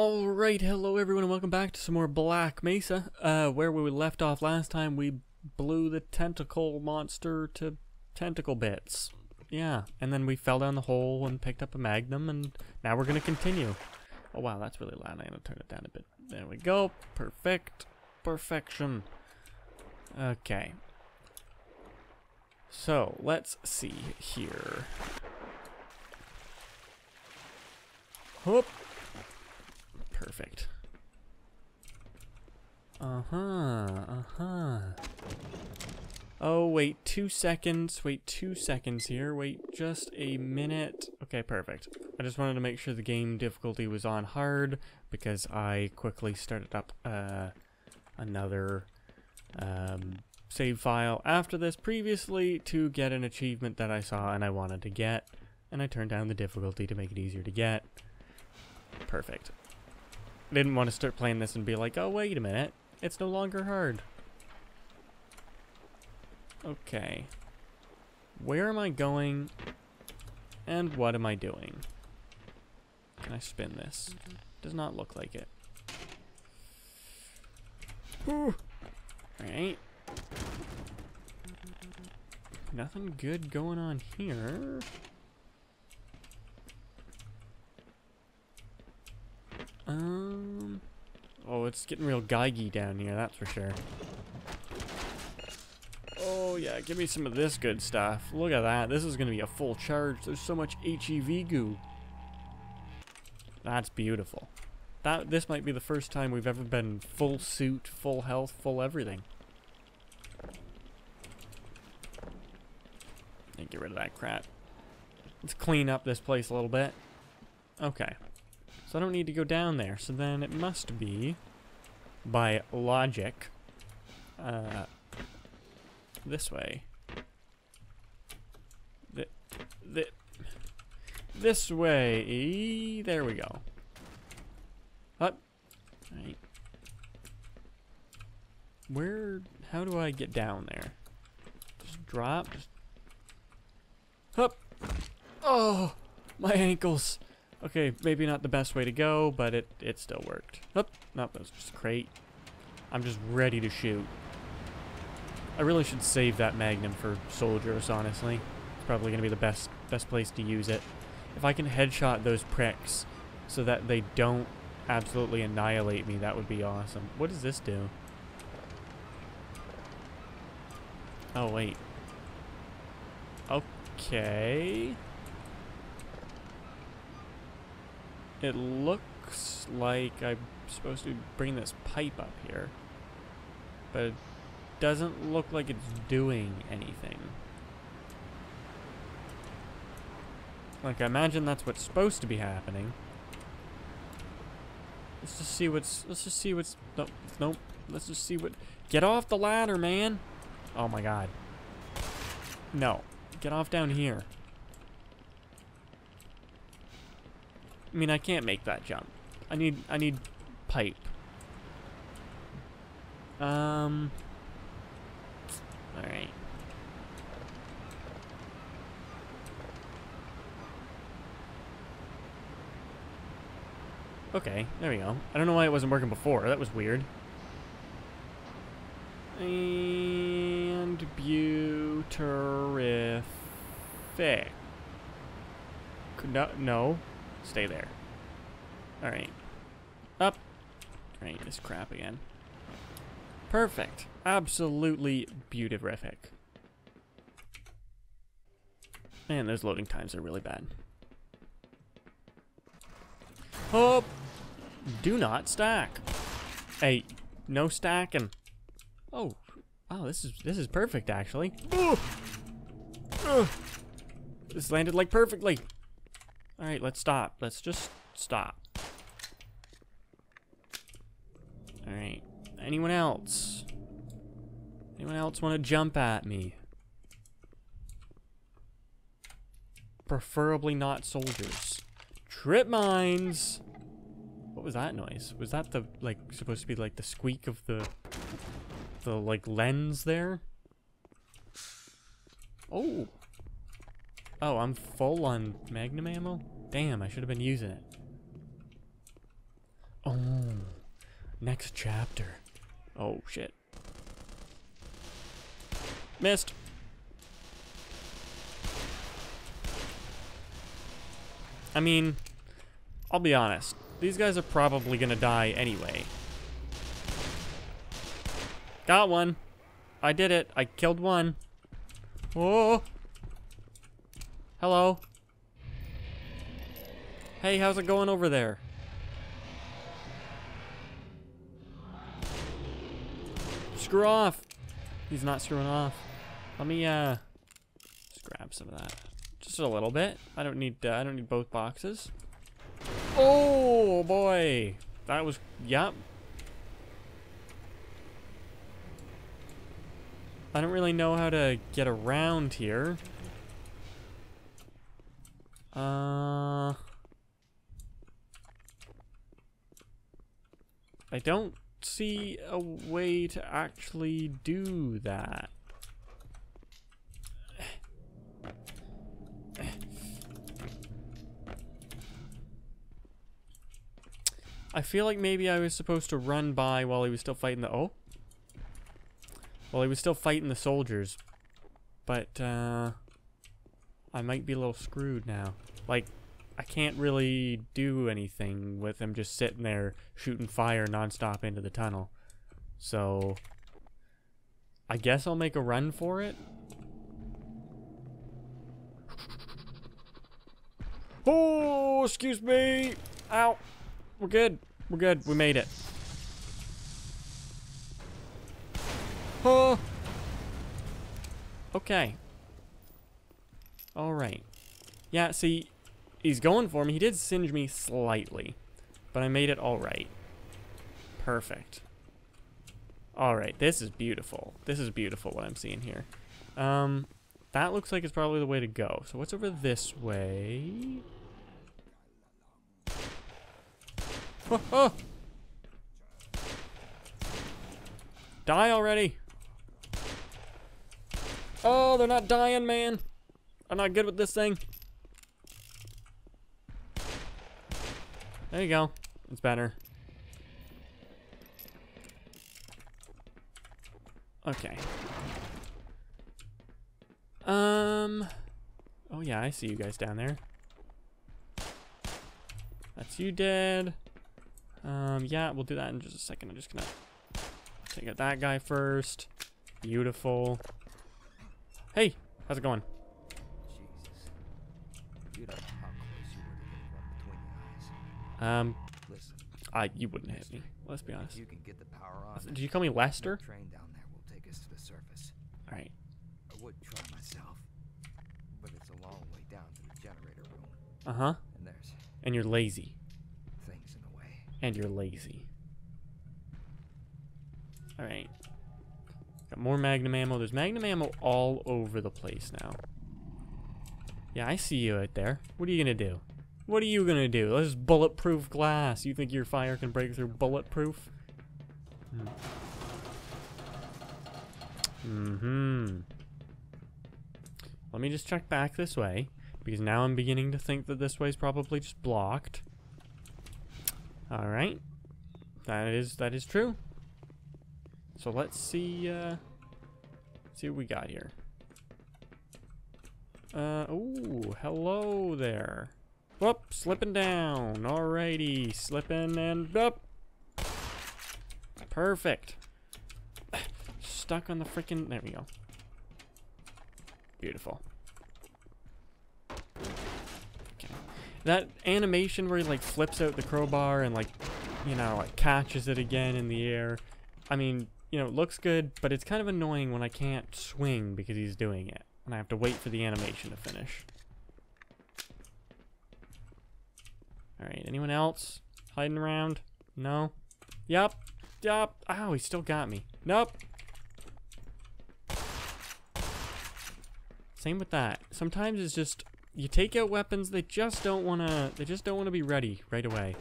Alright, hello everyone and welcome back to some more Black Mesa. Uh, where we left off last time, we blew the tentacle monster to tentacle bits. Yeah, and then we fell down the hole and picked up a magnum, and now we're gonna continue. Oh wow, that's really loud. I'm gonna turn it down a bit. There we go. Perfect. Perfection. Okay. So, let's see here. Whoop. Perfect. Uh-huh, uh-huh. Oh, wait two seconds. Wait two seconds here. Wait just a minute. Okay, perfect. I just wanted to make sure the game difficulty was on hard because I quickly started up uh, another um, save file after this previously to get an achievement that I saw and I wanted to get. And I turned down the difficulty to make it easier to get. Perfect. Didn't want to start playing this and be like, oh, wait a minute. It's no longer hard. Okay. Where am I going? And what am I doing? Can I spin this? Does not look like it. Alright. Nothing good going on here. Um. It's getting real geigey down here, that's for sure. Oh yeah, give me some of this good stuff. Look at that. This is going to be a full charge. There's so much HEV goo. That's beautiful. That This might be the first time we've ever been full suit, full health, full everything. And get rid of that crap. Let's clean up this place a little bit. Okay. So I don't need to go down there. So then it must be, by logic, uh, this way. Th th this way. There we go. Up. Right. Where, how do I get down there? Just drop. Hup. Oh, my ankles. Okay, maybe not the best way to go, but it, it still worked. Hup. Nope, that was just a crate. I'm just ready to shoot. I really should save that Magnum for soldiers, honestly. It's probably going to be the best best place to use it. If I can headshot those pricks so that they don't absolutely annihilate me, that would be awesome. What does this do? Oh, wait. Okay. It looks like I'm supposed to bring this pipe up here. But it doesn't look like it's doing anything. Like, I imagine that's what's supposed to be happening. Let's just see what's, let's just see what's, nope, nope. Let's just see what, get off the ladder, man. Oh my god. No. Get off down here. I mean, I can't make that jump. I need, I need pipe. Um. Alright. Okay, there we go. I don't know why it wasn't working before. That was weird. And beautiful. No, no. Stay there. Alright. Up. Alright, this crap again. Perfect. Absolutely beautific. Man, those loading times are really bad. Oh! Do not stack. Hey, no stacking. Oh, wow, this is this is perfect actually. This landed like perfectly. All right, let's stop. Let's just stop. All right. Anyone else? Anyone else want to jump at me? Preferably not soldiers. Trip mines. What was that noise? Was that the like supposed to be like the squeak of the the like lens there? Oh. Oh, I'm full on magnum ammo? Damn, I should have been using it. Oh, next chapter. Oh, shit. Missed. I mean, I'll be honest. These guys are probably gonna die anyway. Got one. I did it. I killed one. Oh. Hello. Hey, how's it going over there? Screw off. He's not screwing off. Let me uh just grab some of that. Just a little bit. I don't need uh, I don't need both boxes. Oh boy. That was yep. I don't really know how to get around here. Uh I don't see a way to actually do that. I feel like maybe I was supposed to run by while he was still fighting the... Oh? While he was still fighting the soldiers. But, uh... I might be a little screwed now. Like, I can't really do anything with him just sitting there shooting fire nonstop into the tunnel. So, I guess I'll make a run for it. Oh, excuse me. Ow. We're good. We're good. We made it. Oh. Okay. All right. Yeah, see, he's going for me. He did singe me slightly, but I made it all right. Perfect. All right, this is beautiful. This is beautiful what I'm seeing here. Um, that looks like it's probably the way to go. So what's over this way? Oh, oh. Die already. Oh, they're not dying, man. I'm not good with this thing. There you go. It's better. Okay. Um. Oh yeah, I see you guys down there. That's you dead. Um, yeah, we'll do that in just a second. I'm just gonna take out that guy first. Beautiful. Hey, how's it going? You don't know how close you were to getting one between your eyes. Um, Listen, I you wouldn't hit me. Let's be honest. you can get the power on, Did you call me Lester? train down there will take us to the surface. All right. I would try myself, but it's a long way down to the generator room, Uh huh. and there's And you're lazy. things in the way. And you're lazy. All right. Got more magnum ammo. There's magnum ammo all over the place now. Yeah, I see you out there. What are you gonna do? What are you gonna do? This is bulletproof glass. You think your fire can break through bulletproof? Hmm. Mm-hmm. Let me just check back this way, because now I'm beginning to think that this way is probably just blocked. All right, that is that is true. So let's see. Uh, see what we got here. Uh oh, hello there. Whoop, slipping down. Alrighty, slipping and up. Perfect. Stuck on the freaking. There we go. Beautiful. Okay. That animation where he like flips out the crowbar and like, you know, like catches it again in the air. I mean, you know, it looks good, but it's kind of annoying when I can't swing because he's doing it. And I have to wait for the animation to finish. Alright, anyone else? Hiding around? No? Yup. Yup. Ow, he still got me. Nope. Same with that. Sometimes it's just you take out weapons they just don't want to they just don't want to be ready right away.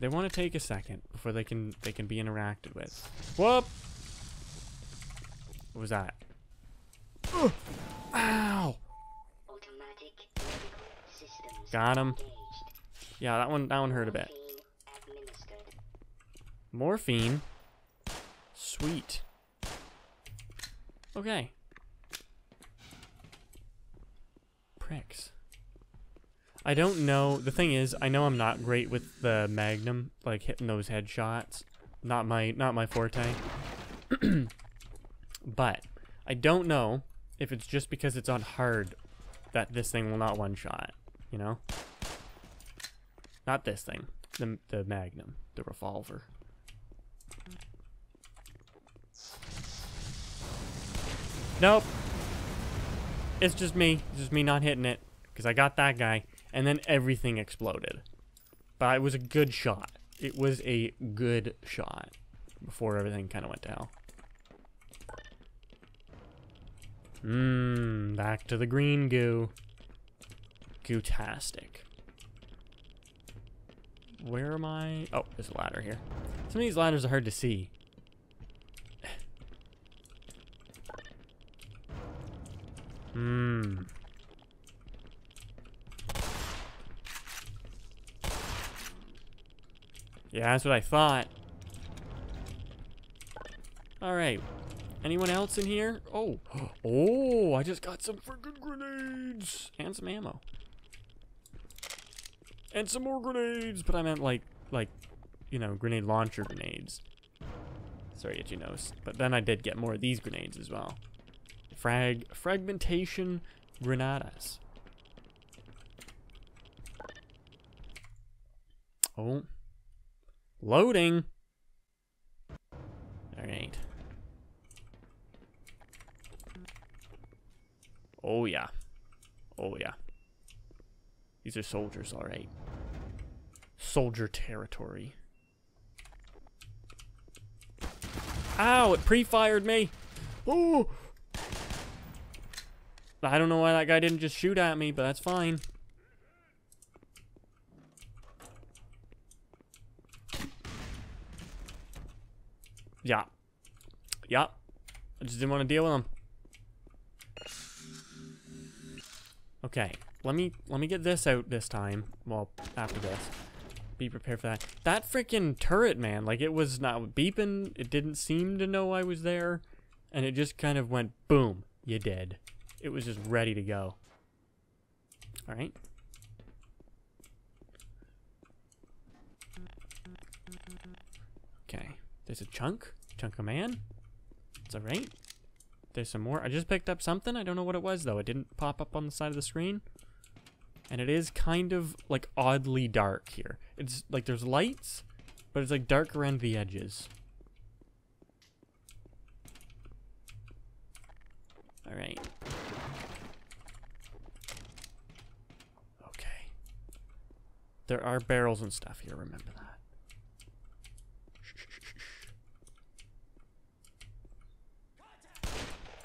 They want to take a second before they can they can be interacted with. Whoop. What was that? Ugh. Ow. Automatic medical systems Got him. Yeah, that one that one hurt a bit. Morphine Morphine. Sweet. Okay. Pricks. I don't know. The thing is, I know I'm not great with the Magnum, like hitting those headshots. Not my not my forte. but I don't know if it's just because it's on hard that this thing will not one shot, you know? Not this thing. The the Magnum, the revolver. Nope. It's just me. It's just me not hitting it. Because I got that guy. And then everything exploded. But it was a good shot. It was a good shot. Before everything kind of went to hell. Mmm, back to the green goo. Gootastic. Where am I? Oh, there's a ladder here. Some of these ladders are hard to see. Hmm. Yeah, that's what I thought. Alright. Anyone else in here? Oh. Oh, I just got some freaking grenades. And some ammo. And some more grenades. But I meant like, like, you know, grenade launcher grenades. Sorry, itchy nose. But then I did get more of these grenades as well. Frag, fragmentation granadas. Oh. Loading. Alright. Oh yeah. Oh yeah. These are soldiers, alright. Soldier territory. Ow, it pre-fired me. Oh! I don't know why that guy didn't just shoot at me, but that's fine. Yeah. Yeah. I just didn't want to deal with him. Okay. Let me let me get this out this time. Well, after this. Be prepared for that. That freaking turret, man. Like, it was not beeping. It didn't seem to know I was there. And it just kind of went, boom. You dead. It was just ready to go. Alright. Okay. There's a chunk. Chunk of man. It's alright. There's some more. I just picked up something. I don't know what it was, though. It didn't pop up on the side of the screen. And it is kind of, like, oddly dark here. It's, like, there's lights, but it's, like, dark around the edges. Alright. Okay. There are barrels and stuff here, remember that.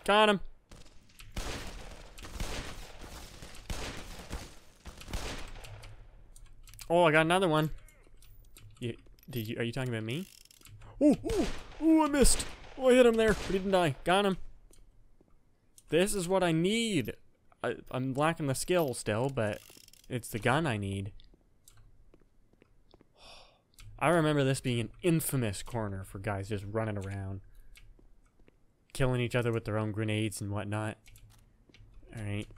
Got him. Oh, I got another one. You, did you? Are you talking about me? Oh, oh, oh! I missed. Oh, I hit him there. He didn't die. Got him. This is what I need. I, I'm lacking the skill still, but it's the gun I need. I remember this being an infamous corner for guys just running around killing each other with their own grenades and whatnot. Alright.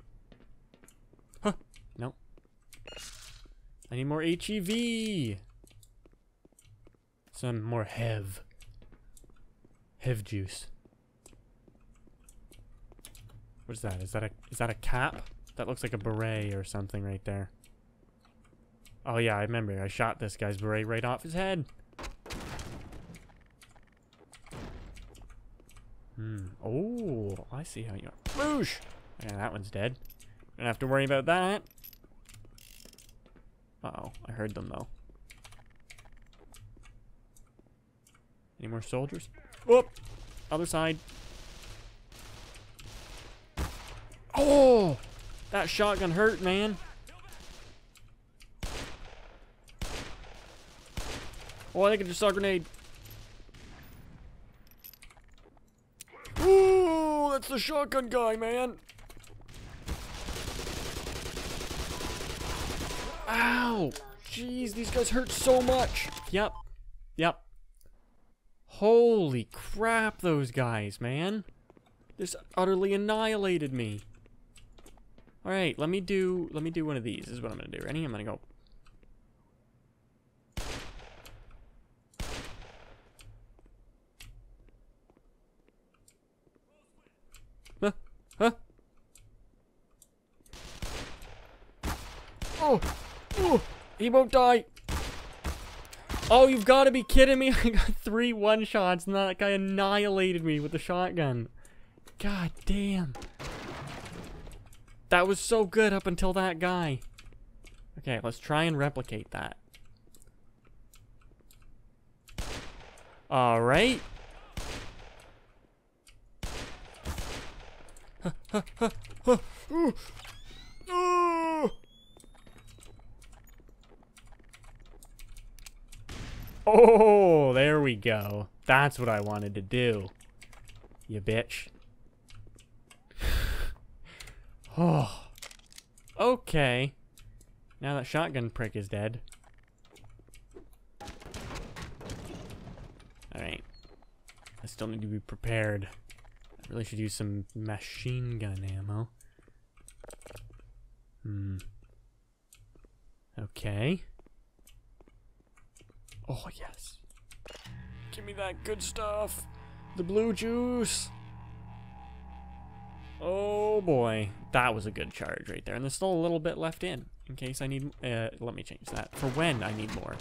Huh. Nope. I need more HEV. Some more HEV. HEV juice. What is that? Is that a is that a cap? That looks like a beret or something right there. Oh yeah, I remember. I shot this guy's beret right off his head. Hmm. Oh, I see how you are. Boosh! Yeah, that one's dead. Don't have to worry about that. Uh-oh. I heard them, though. Any more soldiers? Whoop! Other side. Oh! That shotgun hurt, man. Oh, I think I just saw a grenade. Ooh, that's the shotgun guy, man. Ow! Jeez, these guys hurt so much. Yep. Yep. Holy crap, those guys, man. This utterly annihilated me. Alright, let me do let me do one of these. Is what I'm gonna do. Ready? I'm gonna go. Huh? Huh? Oh! Oh! He won't die! Oh, you've got to be kidding me. I got three one-shots and that guy annihilated me with the shotgun. God damn. That was so good up until that guy. Okay, let's try and replicate that. Alright. Oh, there we go. That's what I wanted to do. You bitch. oh. Okay. Now that shotgun prick is dead. Alright. I still need to be prepared. I really should use some machine gun ammo. Hmm. Okay. Oh, yes. Give me that good stuff. The blue juice. Oh boy, that was a good charge right there. And there's still a little bit left in, in case I need, uh, let me change that. For when I need more.